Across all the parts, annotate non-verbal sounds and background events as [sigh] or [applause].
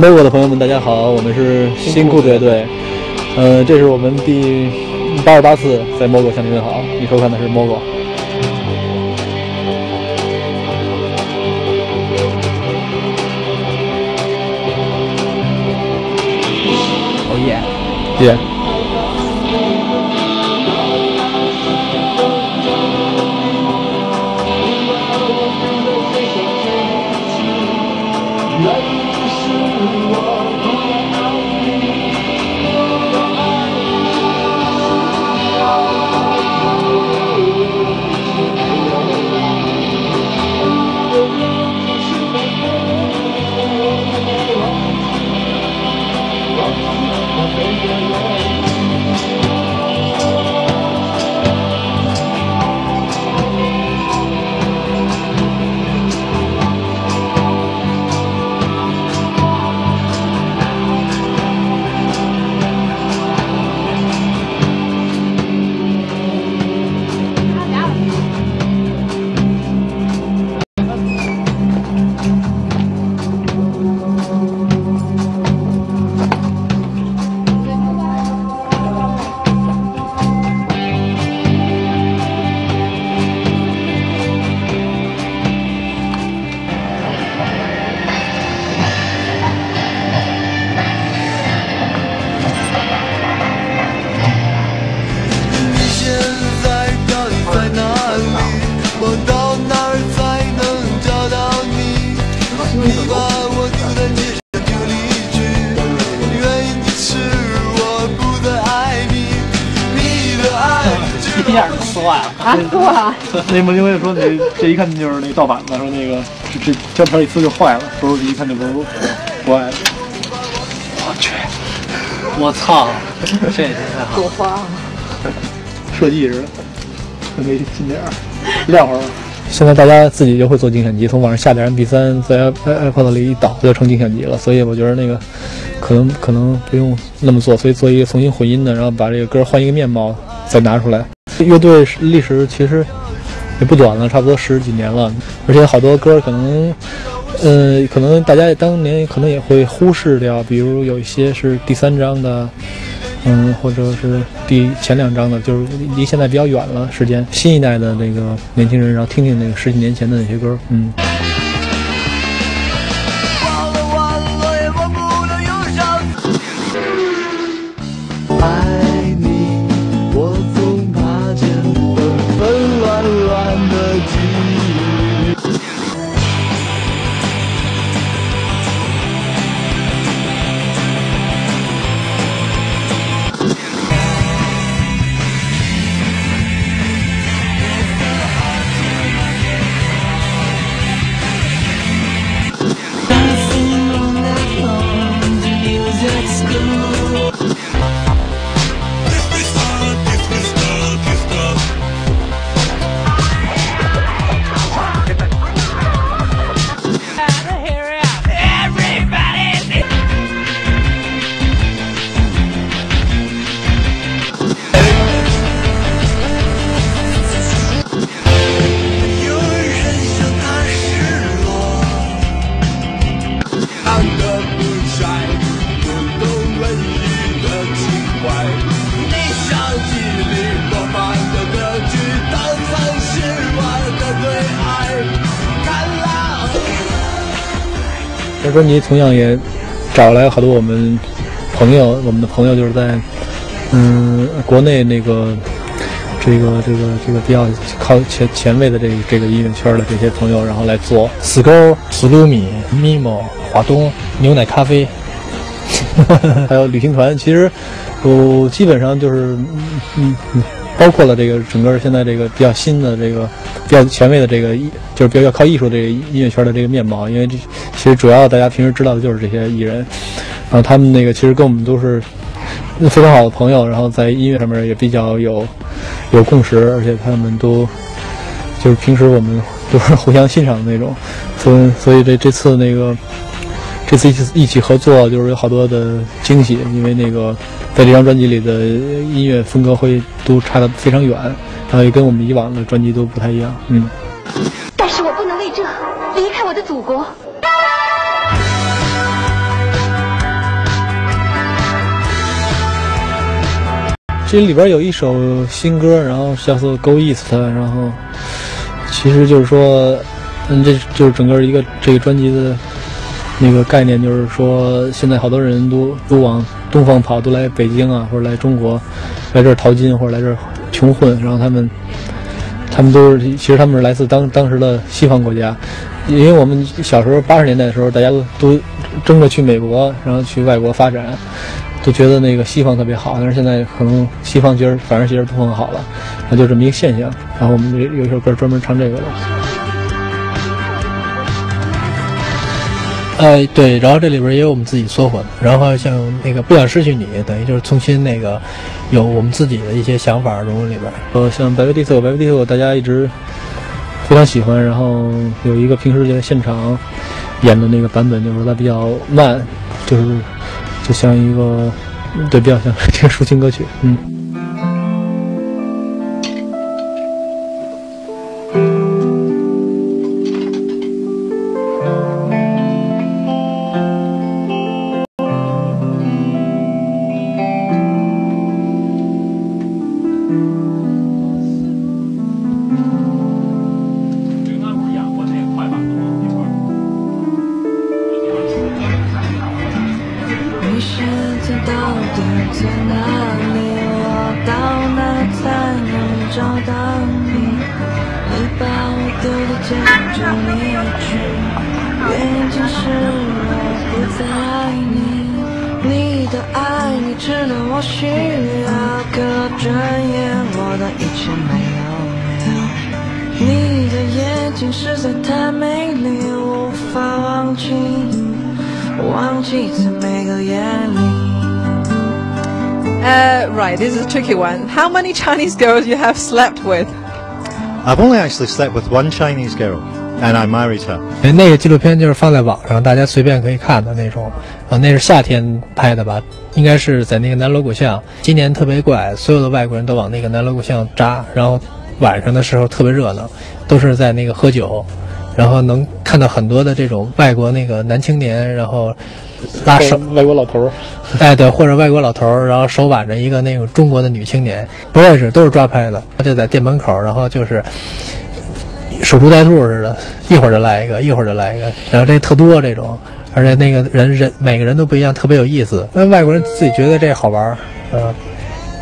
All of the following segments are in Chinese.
logo 的朋友们，大家好，我们是新裤子乐队。呃，这是我们第八十八次在 MOGO 向您问好。你收看的是 MOGO。哦耶！耶！一下就说完了啊，说啊！那孟京辉说：“你这一看就是那盗版的，说那个这这胶片一撕就坏了，手机一看就不不爱了。”我去！我操！这也太好！多花设计似的，没近点儿，亮会儿。现在大家自己就会做精选集，从网上下点 MP3，在 iPod 里一导就成精选集了。所以我觉得那个可能可能不用那么做，所以做一个重新混音的，然后把这个歌换一个面貌再拿出来。乐队历史其实也不短了，差不多十几年了，而且好多歌可能，呃，可能大家当年可能也会忽视掉，比如有一些是第三章的，嗯，或者是第前两章的，就是离现在比较远了时间。新一代的那个年轻人，然后听听那个十几年前的那些歌，嗯。blue. 这专辑同样也找来好多我们朋友，我们的朋友就是在嗯国内那个这个这个这个比较靠前前卫的这个这个音乐圈的这些朋友，然后来做死勾、斯鲁米、mimo、华东、牛奶咖啡，[laughs] 还有旅行团。其实我基本上就是嗯嗯。包括了这个整个现在这个比较新的这个比较前卫的这个艺，就是比较靠艺术这个音乐圈的这个面貌。因为这其实主要大家平时知道的就是这些艺人，然后他们那个其实跟我们都是非常好的朋友，然后在音乐上面也比较有有共识，而且他们都就是平时我们都是互相欣赏的那种。所以所以这这次那个这次一起一起合作，就是有好多的惊喜，因为那个在这张专辑里的音乐风格会都差得非常远，然后也跟我们以往的专辑都不太一样。嗯。但是我不能为这离开我的祖国。这里边有一首新歌，然后叫做《Go East》，然后其实就是说，嗯，这就是整个一个这个专辑的那个概念，就是说，现在好多人都都往东方跑，都来北京啊，或者来中国，来这儿淘金，或者来这儿穷混，然后他们他们都是其实他们是来自当当时的西方国家，因为我们小时候八十年代的时候，大家都都争着去美国，然后去外国发展。都觉得那个西方特别好，但是现在可能西方觉得反而觉得东方好了，那就这么一个现象。然后我们有有一首歌专门唱这个的。呃，对，然后这里边也有我们自己缩混，然后像那个不想失去你，等于就是重新那个有我们自己的一些想法融入里边。呃，像《白 t 地 o 白 t 地 o 大家一直非常喜欢，然后有一个平时在现场演的那个版本，就是它比较慢，就是。就像一个，对，比较像 [laughs] 这个抒情歌曲，嗯。只能我需要，可转眼我的一切没有。你的眼睛实在太美丽，无法忘记，忘记在每个夜里。Uh, right, this is a tricky one. How many Chinese girls you have slept with? I've only actually slept with one Chinese girl. And I married her. 那个纪录片就是放在网上，大家随便可以看的那种。啊，那是夏天拍的吧？应该是在那个南锣鼓巷。今年特别怪，所有的外国人都往那个南锣鼓巷扎，然后晚上的时候特别热闹，都是在那个喝酒，然后能看到很多的这种外国那个男青年，然后。拉手，外国老头儿，[laughs] 哎，对，或者外国老头儿，然后手挽着一个那种中国的女青年，不认识，都是抓拍的。就在店门口，然后就是守株待兔似的，一会儿就来一个，一会儿就来一个，然后这特多这种，而且那个人人每个人都不一样，特别有意思。那外国人自己觉得这好玩儿，嗯，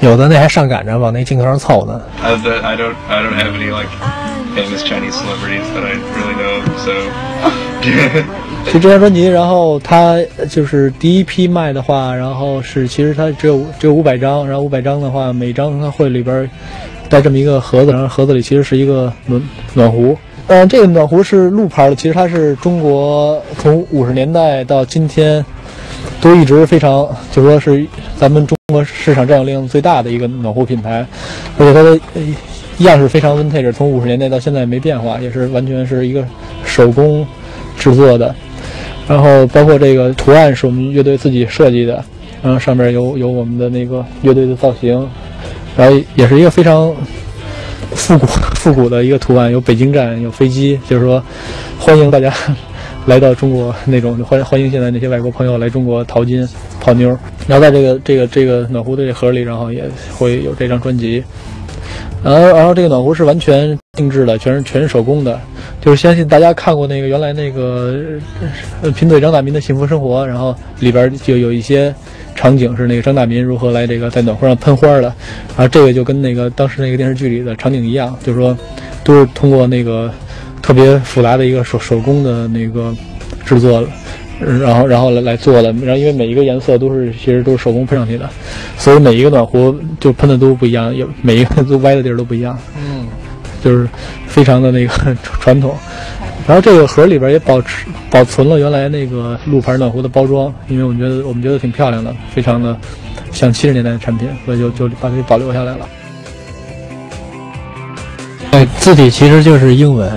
有的那还上赶着往那镜头上凑呢。I don't, I don't have any like famous Chinese celebrities that I really know, so. [laughs] 就这张专辑，然后它就是第一批卖的话，然后是其实它只有只有五百张，然后五百张的话，每张它会里边带这么一个盒子，然后盒子里其实是一个暖暖壶。嗯，这个暖壶是路牌的，其实它是中国从五十年代到今天都一直非常，就说是咱们中国市场占有量最大的一个暖壶品牌，而且它的样式非常 vintage，从五十年代到现在没变化，也是完全是一个手工制作的。然后包括这个图案是我们乐队自己设计的，然后上面有有我们的那个乐队的造型，然后也是一个非常复古复古的一个图案，有北京站，有飞机，就是说欢迎大家来到中国那种欢欢迎现在那些外国朋友来中国淘金泡妞。然后在这个这个这个暖壶的这盒里，然后也会有这张专辑。然后然后这个暖壶是完全定制的，全是全是手工的。就是相信大家看过那个原来那个贫嘴张大民的幸福生活，然后里边就有一些场景是那个张大民如何来这个在暖壶上喷花的，然后这个就跟那个当时那个电视剧里的场景一样，就是说都是通过那个特别复杂的一个手手工的那个制作，然后然后来来做的，然后因为每一个颜色都是其实都是手工喷上去的，所以每一个暖壶就喷的都不一样，有每一个都歪的地儿都不一样。嗯。就是非常的那个传统，然后这个盒里边也保持保存了原来那个鹿牌暖壶的包装，因为我们觉得我们觉得挺漂亮的，非常的像七十年代的产品，所以就就把它给保留下来了。哎，字体其实就是英文，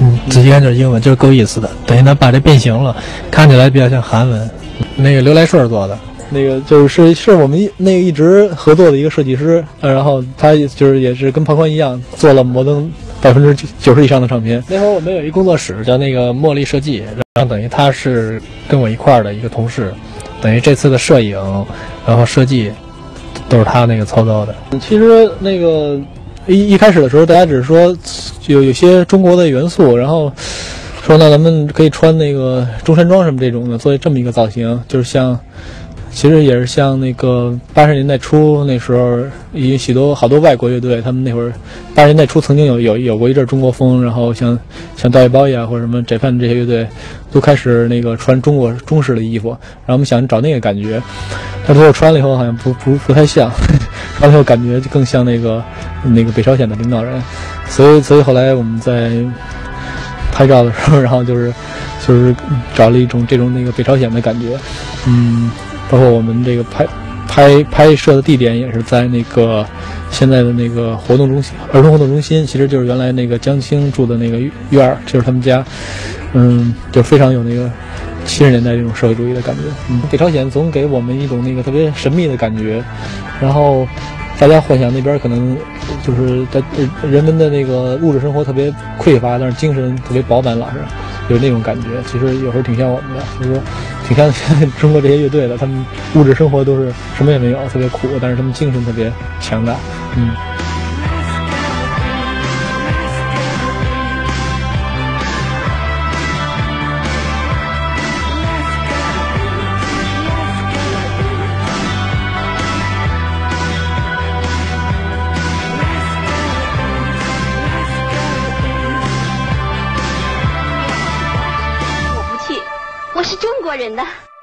嗯，仔细看就是英文，就是够意思的，等于它把这变形了，看起来比较像韩文。那个刘来顺做的，那个就是是我们一那个一直合作的一个设计师，然后他就是也是跟庞宽一样做了摩登百分之九十以上的唱片。那会儿我们有一工作室叫那个茉莉设计，然后等于他是跟我一块儿的一个同事，等于这次的摄影，然后设计都是他那个操刀的。其实那个一一开始的时候，大家只是说有有些中国的元素，然后说那咱们可以穿那个中山装什么这种的，做这么一个造型，就是像。其实也是像那个八十年代初那时候，有许多好多外国乐队，他们那会儿八十年代初曾经有有有过一阵中国风，然后像像大卫包呀或者什么 Japan 这些乐队，都开始那个穿中国中式的衣服，然后我们想找那个感觉，但最后穿了以后好像不不不太像，[laughs] 穿了以后感觉就更像那个那个北朝鲜的领导人，所以所以后来我们在拍照的时候，然后就是就是找了一种这种那个北朝鲜的感觉，嗯。包括我们这个拍拍拍摄的地点也是在那个现在的那个活动中心，儿童活动中心，其实就是原来那个江青住的那个院儿，就是他们家，嗯，就非常有那个七十年代这种社会主义的感觉。嗯，北朝鲜总给我们一种那个特别神秘的感觉，然后大家幻想那边可能就是在人们的那个物质生活特别匮乏，但是精神特别饱满，老是。有那种感觉，其实有时候挺像我们的，就是说挺像现在中国这些乐队的，他们物质生活都是什么也没有，特别苦，但是他们精神特别强大，嗯。人的。